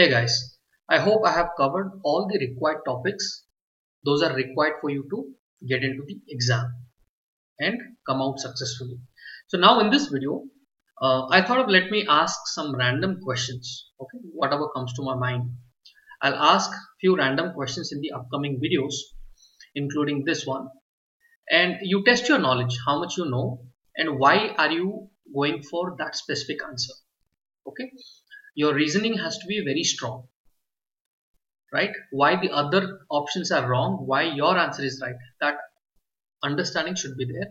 Hey guys, I hope I have covered all the required topics. Those are required for you to get into the exam and come out successfully. So now in this video, uh, I thought of let me ask some random questions. Okay, whatever comes to my mind. I'll ask few random questions in the upcoming videos, including this one. And you test your knowledge, how much you know, and why are you going for that specific answer. Okay, your reasoning has to be very strong right? Why the other options are wrong why your answer is right that understanding should be there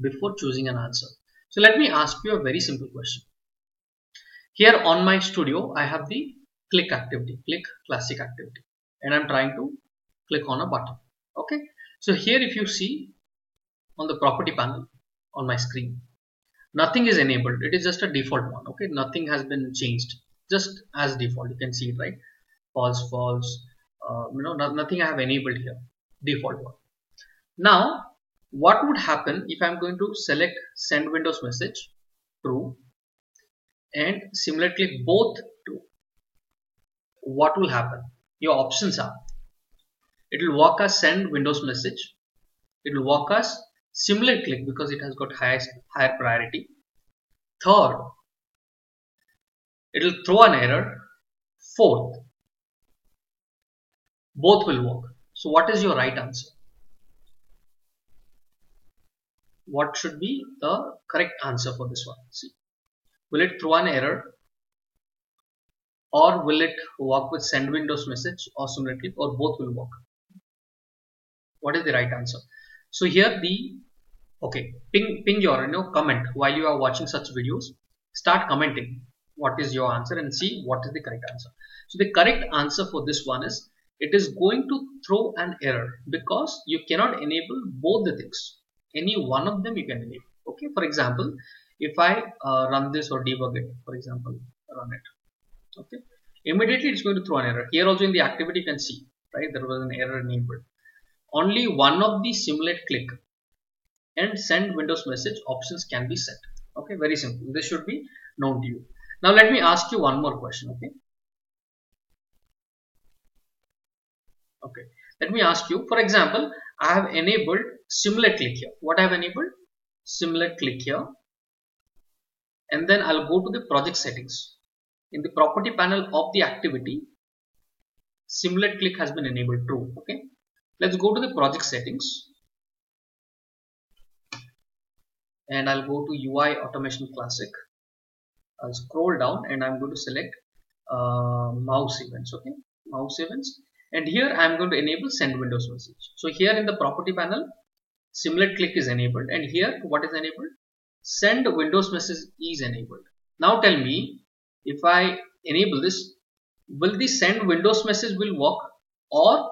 before choosing an answer. So let me ask you a very simple question. Here on my studio i have the click activity click classic activity and i'm trying to click on a button okay? So here if you see on the property panel on my screen nothing is enabled. It is just a default one okay? Nothing has been changed just as default. You can see it right? False false uh, you know no, nothing I have enabled here. Default one. Now what would happen if I'm going to select send Windows message true and similarly both true what will happen? Your options are it will walk us send Windows message it will walk us simulate click because it has got highest higher priority. Third it will throw an error. Fourth both will work. So what is your right answer? What should be the correct answer for this one? See will it throw an error? Or will it work with send windows message or similarly or both will work? What is the right answer? So here the okay ping ping your you know comment while you are watching such videos. Start commenting what is your answer and see what is the correct answer. So the correct answer for this one is it is going to throw an error because you cannot enable both the things. Any one of them you can enable. Okay, for example, if I uh, run this or debug it, for example, run it. Okay, immediately it's going to throw an error. Here also in the activity you can see, right, there was an error enabled. Only one of the simulate click and send Windows message options can be set. Okay, very simple. This should be known to you. Now let me ask you one more question, okay? Okay, let me ask you, for example, I have enabled simulate click here. What I have enabled? Simulate click here. And then I'll go to the project settings. In the property panel of the activity, simulate click has been enabled true, okay? Let's go to the project settings. And I'll go to UI Automation Classic I'll scroll down and I'm going to select uh, mouse events okay? Mouse events. And here I'm going to enable send windows message. So here in the property panel simulate click is enabled. And here what is enabled? Send windows message is enabled. Now tell me if I enable this will the send windows message will work or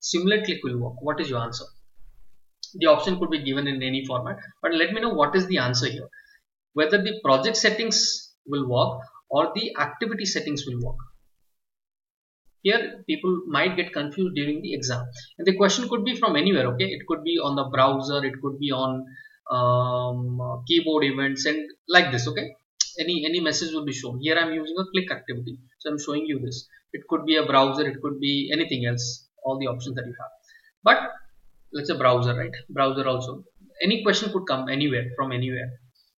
simulate click will work? What is your answer? The option could be given in any format but let me know what is the answer here. Whether the project settings will work or the activity settings will work. Here people might get confused during the exam. And the question could be from anywhere okay? It could be on the browser it could be on um, keyboard events and like this okay? Any any message will be shown. Here i'm using a click activity. So i'm showing you this. It could be a browser it could be anything else all the options that you have. But let's say browser right? Browser also. Any question could come anywhere from anywhere.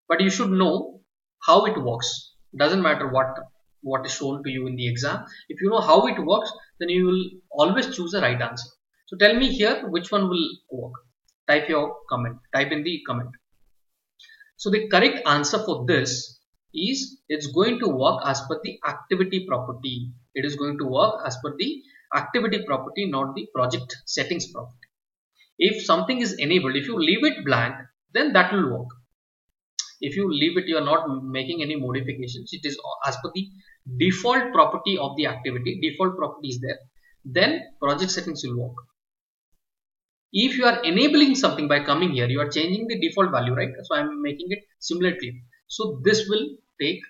But you should know how it works. Doesn't matter what what is shown to you in the exam. If you know how it works then you will always choose the right answer. So tell me here which one will work? Type your comment. Type in the comment. So the correct answer for this is it's going to work as per the activity property. It is going to work as per the activity property not the project settings property. If something is enabled if you leave it blank then that will work if you leave it you are not making any modifications. It is as per the default property of the activity default property is there then project settings will work. If you are enabling something by coming here you are changing the default value right? So i'm making it similarly so this will take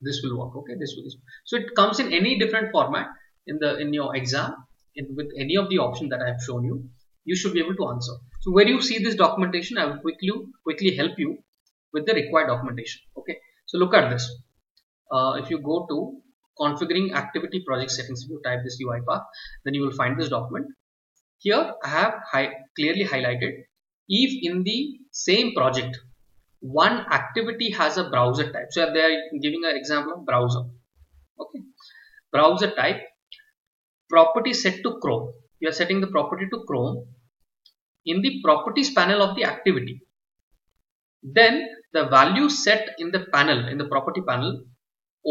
this will work okay? This will so it comes in any different format in the in your exam in, with any of the option that i have shown you you should be able to answer. So where you see this documentation i will quickly quickly help you with the required documentation. Okay? So look at this. Uh, if you go to configuring activity project settings if you type this UiPath then you will find this document. Here I have hi clearly highlighted if in the same project one activity has a browser type. So they are giving an example of browser. Okay? Browser type property set to chrome. You are setting the property to chrome. In the properties panel of the activity then the value set in the panel in the property panel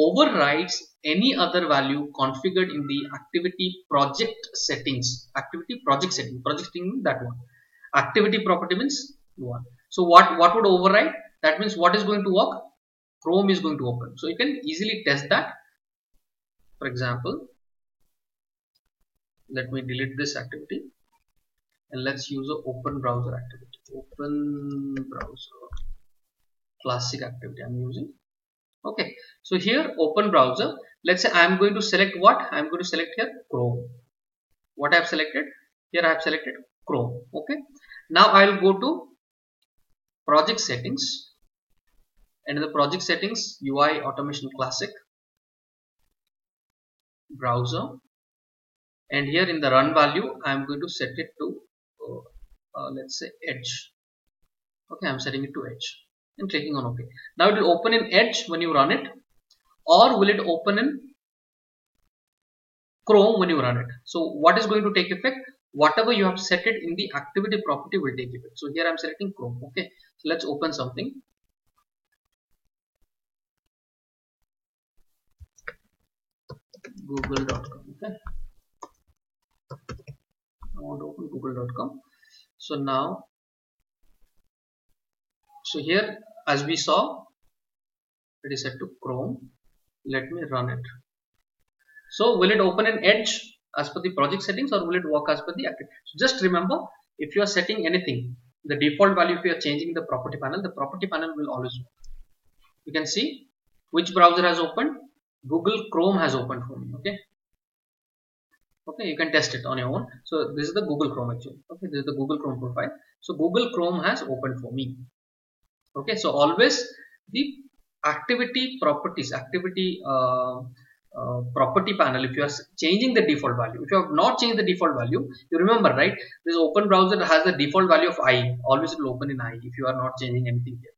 overrides any other value configured in the activity project settings. Activity project setting project setting that one. Activity property means one. So what what would override? That means what is going to work? Chrome is going to open. So you can easily test that. For example let me delete this activity and let's use a open browser activity. Open browser classic activity i'm using. Okay so here open browser. Let's say i'm going to select what? I'm going to select here chrome. What i've selected? Here i have selected chrome. Okay now i'll go to project settings. And the project settings ui automation classic browser. And here in the run value i'm going to set it to uh, uh, let's say edge. Okay i'm setting it to edge and clicking on ok now it will open in edge when you run it or will it open in chrome when you run it? So what is going to take effect? Whatever you have set it in the activity property will take effect. So here i'm selecting chrome okay. So let's open something. Google.com okay. I want to open google.com so now so here as we saw it is set to chrome. Let me run it. So will it open an edge as per the project settings or will it work as per the active? So just remember if you are setting anything the default value if you are changing the property panel the property panel will always work. You can see which browser has opened. Google chrome has opened for me okay? Okay you can test it on your own. So this is the google chrome actually okay? This is the google chrome profile. So google chrome has opened for me okay so always the activity properties activity uh, uh, property panel if you are changing the default value if you have not changed the default value you remember right? This open browser has the default value of IE always it will open in IE if you are not changing anything here.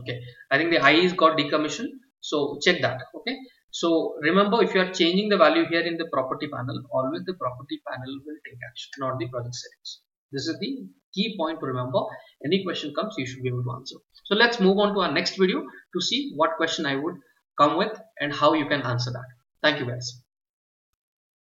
Okay i think the IE is got decommissioned so check that okay? So remember if you are changing the value here in the property panel always the property panel will take action not the project settings this is the key point to remember. Any question comes you should be able to answer. So let's move on to our next video to see what question i would come with and how you can answer that. Thank you guys